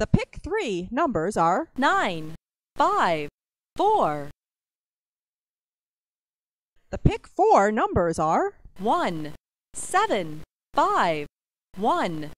The pick three numbers are 9, 5, 4, the pick four numbers are 1, 7, 5, 1,